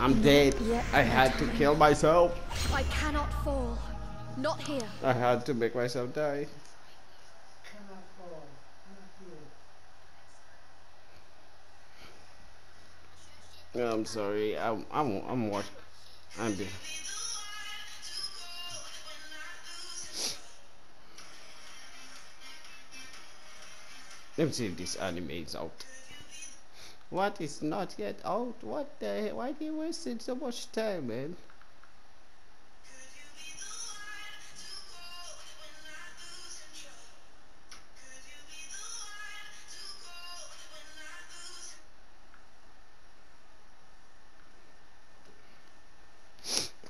I'm dead. yet I had to kill myself. I cannot fall. Not here. I had to make myself die. I'm sorry. I'm I'm I'm watching. I'm. Be- Let me see if this anime is out. What is not yet out? What the? hell? Why are you wasting so much time, man?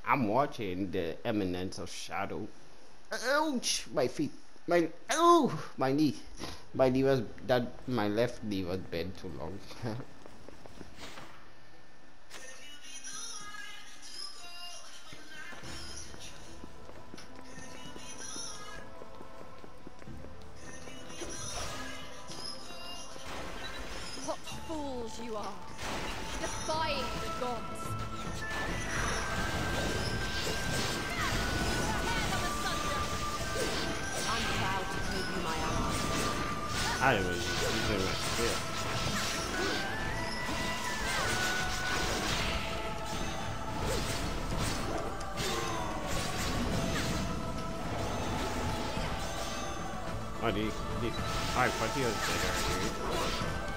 I'm watching the Eminence of Shadow. Ouch! My feet. My oh my knee. My knee was that my left knee was bent too long. Defying the gods. I'm proud to give you my ally. I was using my spear. Oh, the, the, I thought he was dead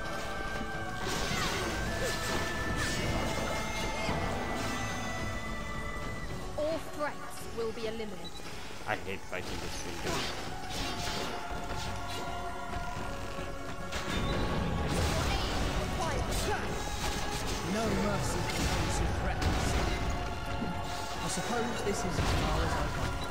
will be eliminated. I hate fighting this thing. No mercy for those who threaten us. I suppose this is as far as I go.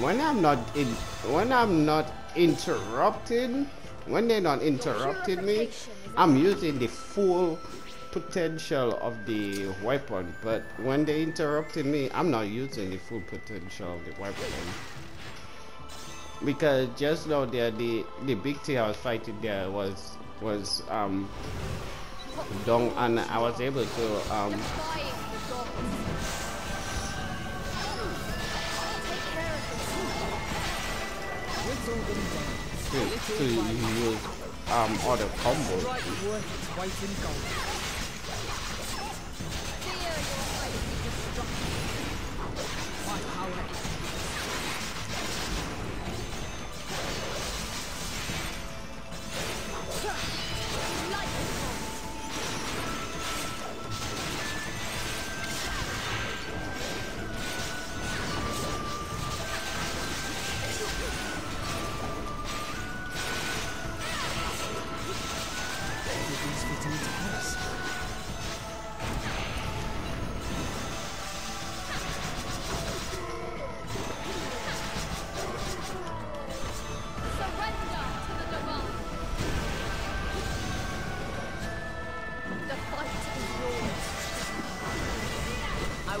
When I'm not in, when I'm not interrupted, when they're not interrupting me, I'm using the full potential of the weapon. But when they interrupted me, I'm not using the full potential of the weapon. Because just now there, the the big thing I was fighting there was was um down, and I was able to um all done, to, to use um other combos.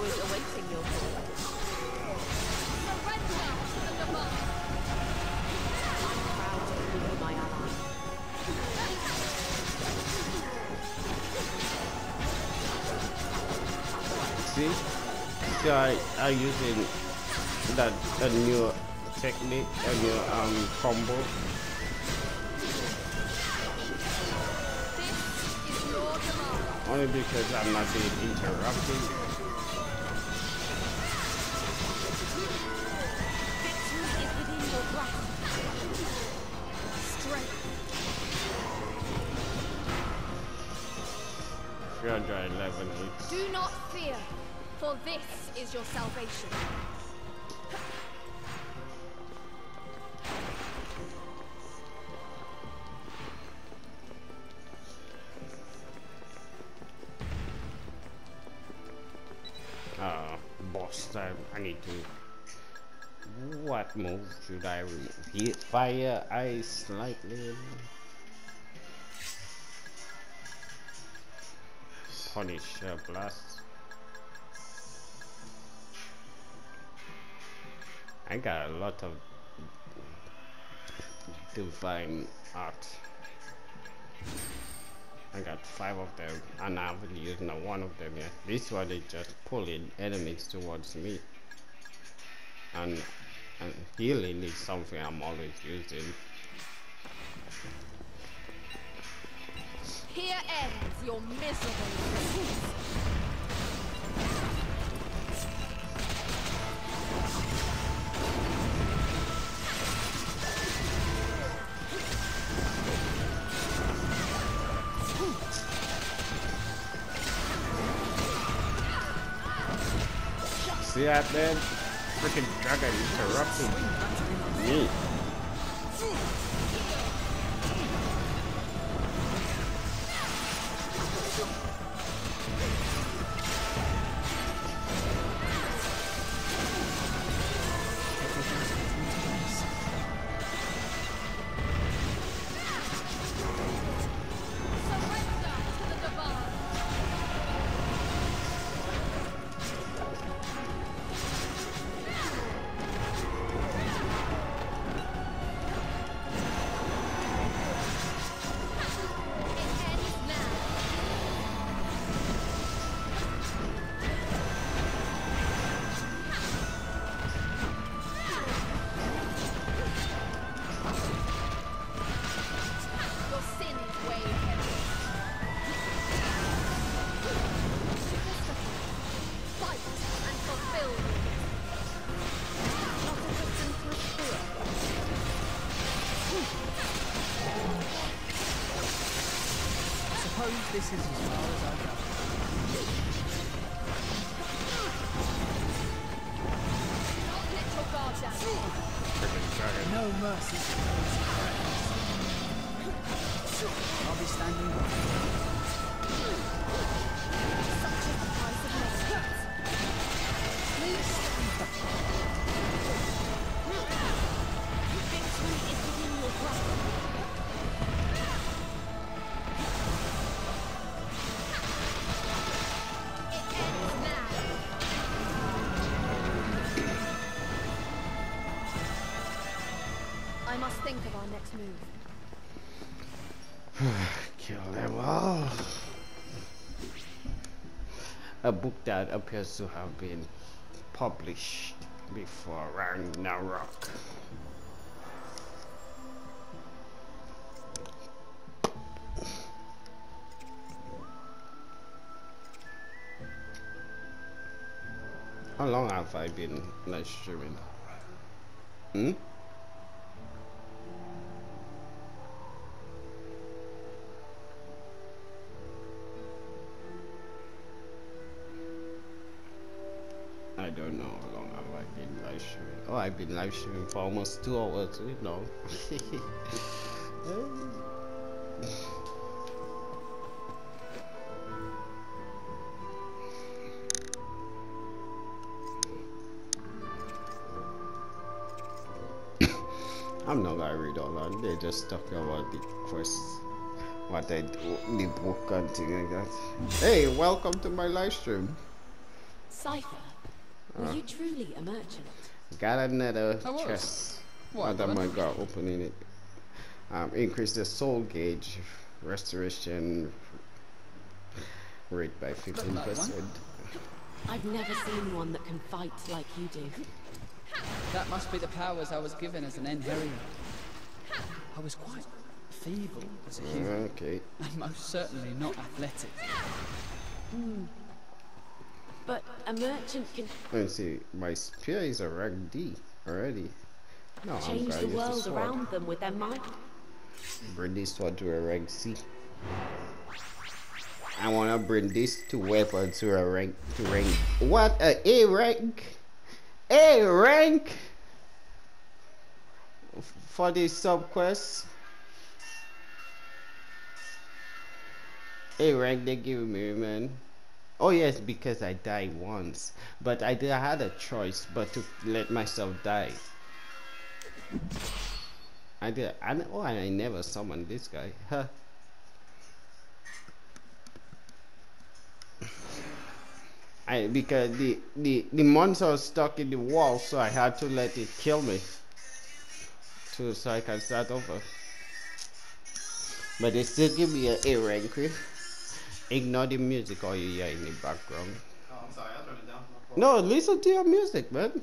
Was awaiting your call. Surrender to the divine. I'm proud to give my ally. See? So I I using that that new technique, a new um combo. This is your. Only because I'm not being interrupted. 311 each. Do not fear, for this is your salvation. Ah, oh, boss. I need to... What move should I remove? Heat, fire, ice, lightning... Punisher uh, blast. I got a lot of divine art. I got five of them and I haven't used not one of them yet. This one is just pulling enemies towards me. And, and healing is something I'm always using. Here ends your miserable. See that man? Freaking dragon interrupting me. Suppose this is as far as I go. No mercy. I'll be standing by. Victory is within your grasp. Think of our next move. Kill them all. A book that appears to have been published before Ragnarok. How long have I been live streaming? Hmm? Been live streaming for almost two hours, you know. I'm not gonna read all that. They just talk about the first what I do, the book and things like that. Hey, welcome to my live stream. Cypher, were uh. you truly a merchant? Got another I was. chest. What, What am I Gavin? got opening it? Um, increase the soul gauge, restoration rate by 15%. I've never seen one that can fight like you do. That must be the powers I was given as an Einherjar. I was quite feeble as a human, Okay. and most certainly not athletic. But a merchant can Let's see. My spear is a rank D already. No, I'm change the world the around them with their might. Bring this sword to a rank C. I wanna bring this two weapon to a rank to rank. What a A rank? A rank for this sub quest. A rank they give me, man. Oh yes, because I died once, but I did I had a choice but to let myself die. I did. I oh I never summoned this guy. Huh. I because the the the monster was stuck in the wall, so I had to let it kill me, to so I can start over. But they still give me a A rank. Eh? Ignore the music or you hear in the background. Oh, I'm sorry, I'll turn it down. No, listen to your music, man.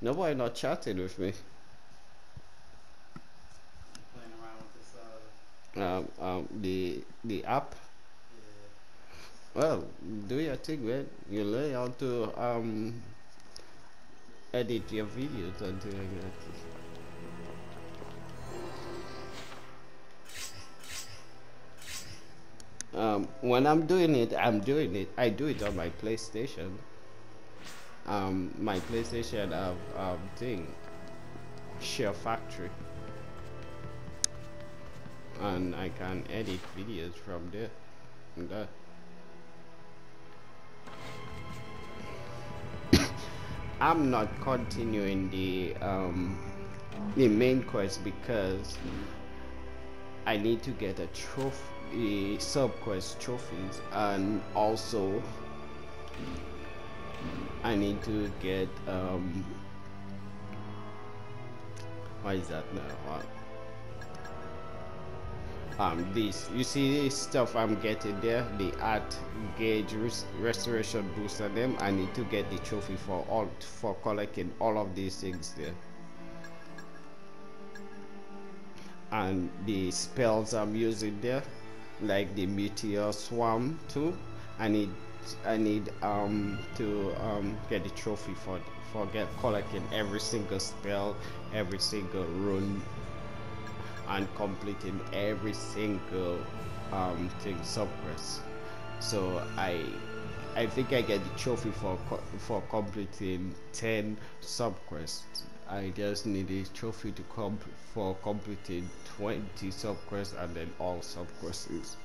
Nobody not chatting with me. Playing around with this, uh, Um, um, the the app. yeah. Well, do your thing, man. You learn how to um edit your videos and things like that. Um, when I'm doing it, I'm doing it. I do it on my PlayStation. Um, my PlayStation have um thing, Share Factory, and I can edit videos from there. And that. I'm not continuing the um, the main quest because I need to get a trophy, sub quest trophies, and also I need to get um, why is that now? Um this you see this stuff i'm getting there? The art gauge res restoration booster them. I need to get the trophy for all for collecting all of these things there. And the spells i'm using there like the meteor swarm too. I need i need um to um get the trophy for for get collecting every single spell every single rune and completing every single um thing subquest. So i i think i get the trophy for for completing 10 subquests i just need a trophy to comp for completing 20 subquests and then all subquests.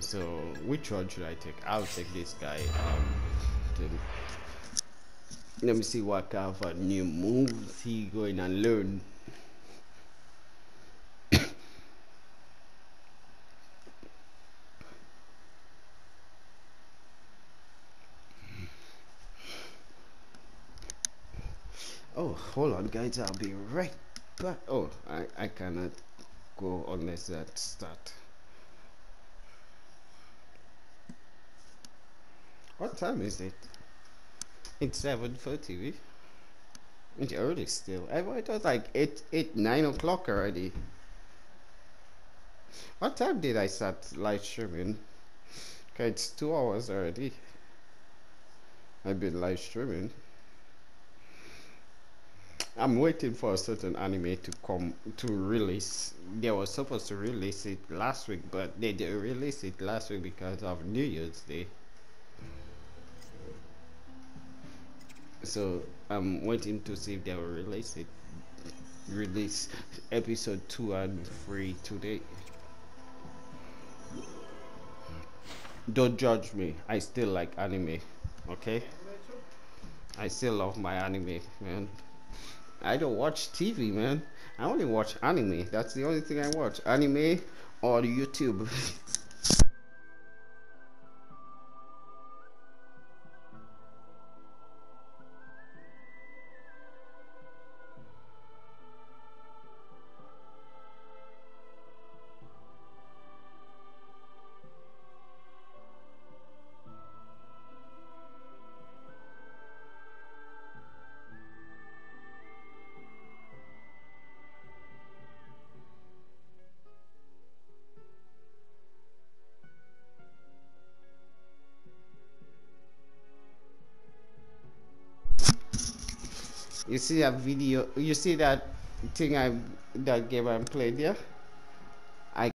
So which one should i take? I'll take this guy um let me see what kind of new moves he going and learn Oh, hold on, guys. I'll be right back. Oh, I, I cannot go unless that start. What time is it? It's seven thirty. It's early still. I thought it was like eight, eight, nine o'clock already. What time did I start live streaming? Okay, it's two hours already. I've been live streaming. I'm waiting for a certain anime to come to release. They were supposed to release it last week, but they didn't release it last week because of New Year's Day. So I'm waiting to see if they will release it. Release episode two and three today. Don't judge me. I still like anime. Okay. I still love my anime, man. I don't watch TV, man. I only watch anime. That's the only thing I watch. Anime or YouTube. you see that video you see that thing i that game i played yeah